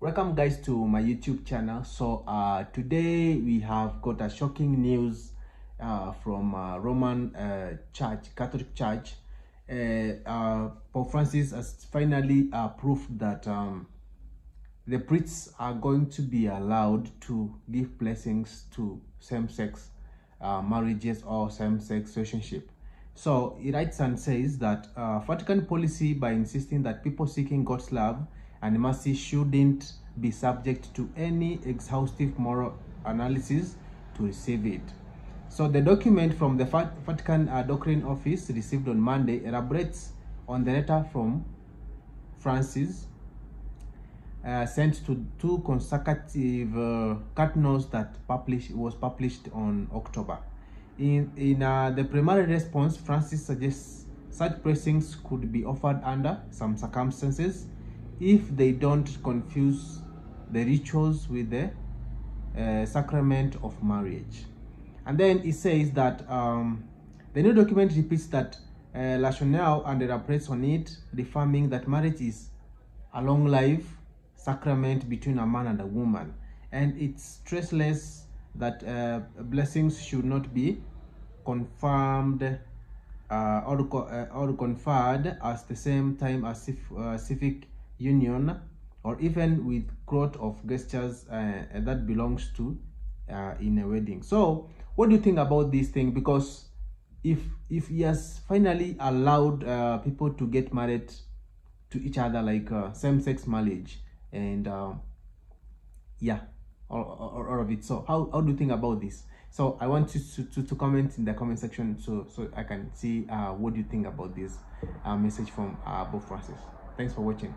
welcome guys to my youtube channel. So uh today we have got a shocking news uh from uh, roman uh, church catholic church. Uh, uh pope francis has finally uh, proved that um the priests are going to be allowed to give blessings to same-sex marriages or same-sex relationship. So he writes and says that Vatican policy by insisting that people seeking God's love and mercy shouldn't be subject to any exhaustive moral analysis to receive it. So the document from the Vatican uh, Doctrine Office received on Monday elaborates on the letter from Francis uh, sent to two consecutive uh, cardinals that published was published on October. In, in uh, the primary response, Francis suggests such blessings could be offered under some circumstances if they don't confuse the rituals with the uh, sacrament of marriage. And then he says that um, the new document repeats that uh, La Chanel and elaborates on it, reaffirming that marriage is a long life sacrament between a man and a woman. And it's stressless that uh, blessings should not be confirmed uh, or, uh, or conferred at the same time as uh, civic union or even with growth of gestures uh, that belongs to uh, in a wedding. So what do you think about this thing? Because if if he has finally allowed uh, people to get married to each other like uh, same-sex marriage and uh, yeah all, all, all of it. So how, how do you think about this? So i want you to, to, to comment in the comment section so so i can see uh, what do you think about this uh, message from uh, pope francis thanks for watching